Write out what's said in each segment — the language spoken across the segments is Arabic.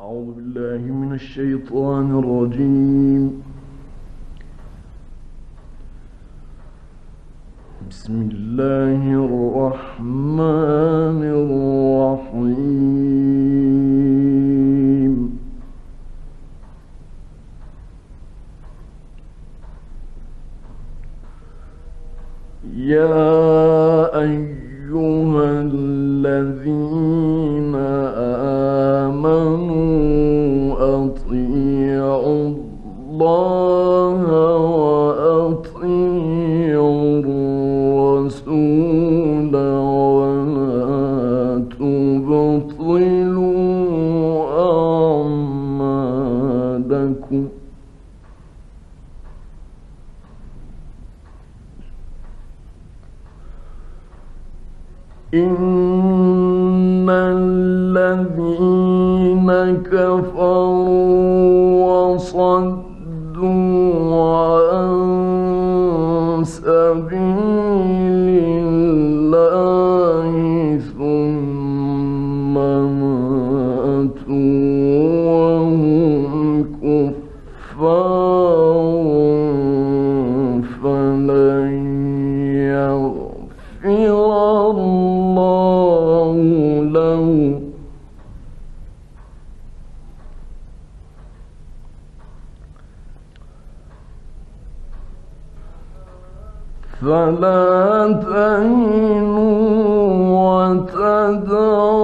أعوذ بالله من الشيطان الرجيم. بسم الله الرحمن الرحيم. يا أيها إن الذين كفروا وصدوا عن سبيل فلا تهنوا وتدعوا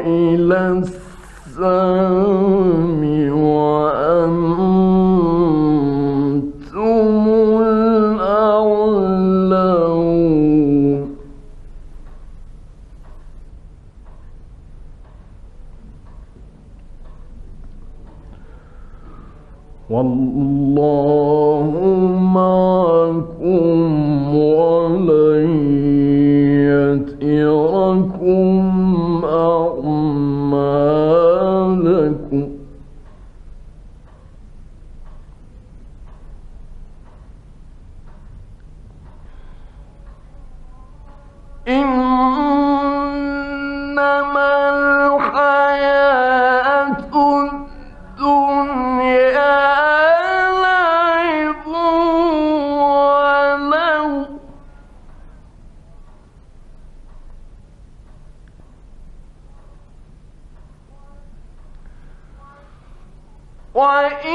إلى السلم والله معكم ولن يتركم أعمالكم وإن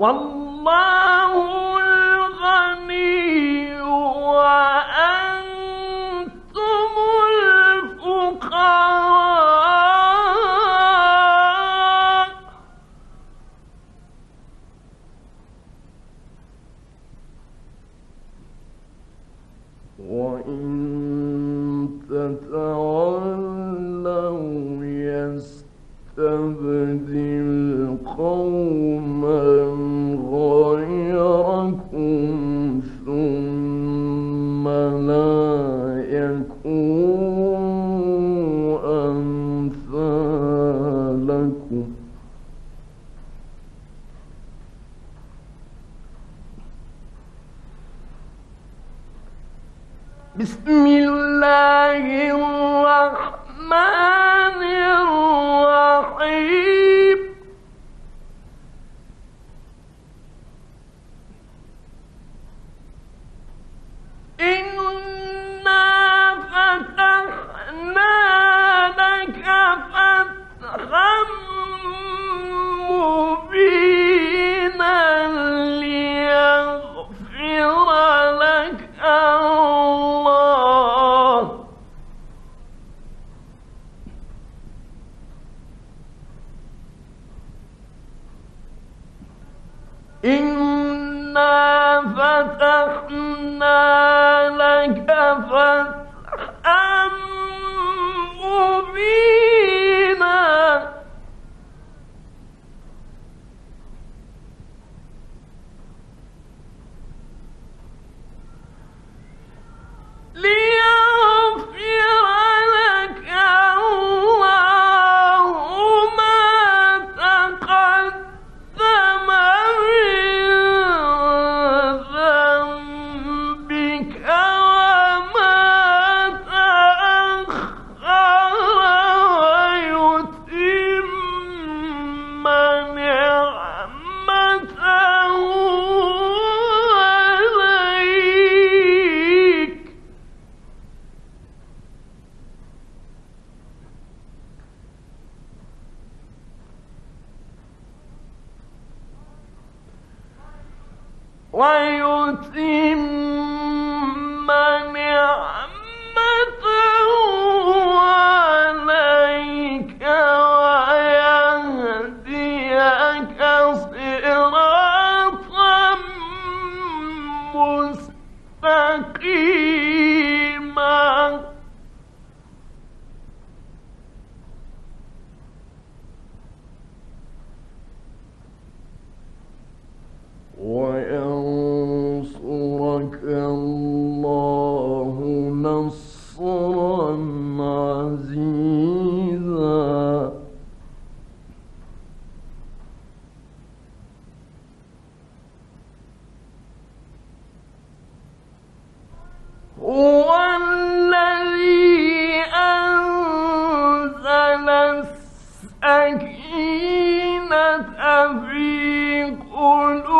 one ويتم نصرا عزيزا. هو الذي أنزل السكينة في قلوب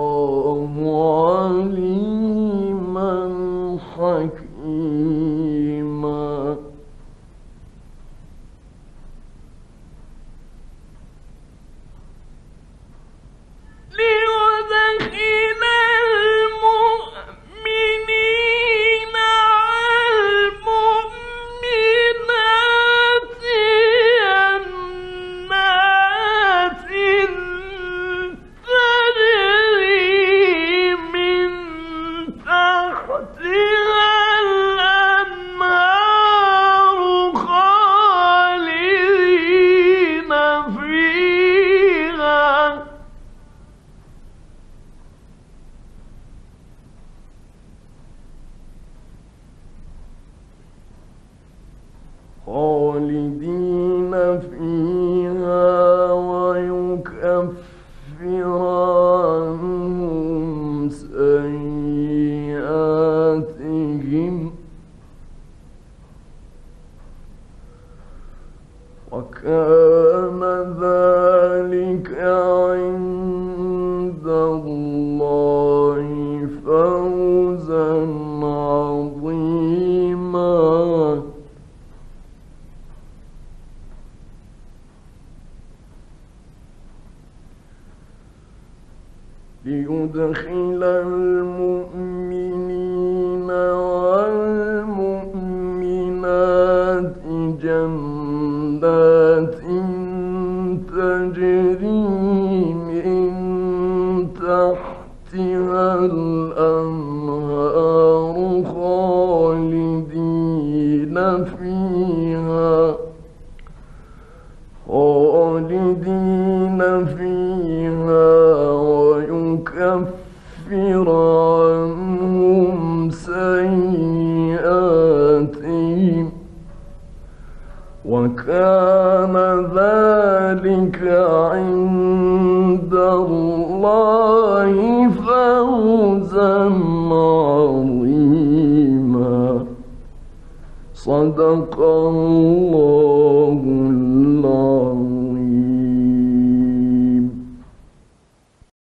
ليدخل المؤمنين والمؤمنات جنات تجري من تحتها الأنهار. وكان ذلك عند الله فوزا عظيما. صدق الله.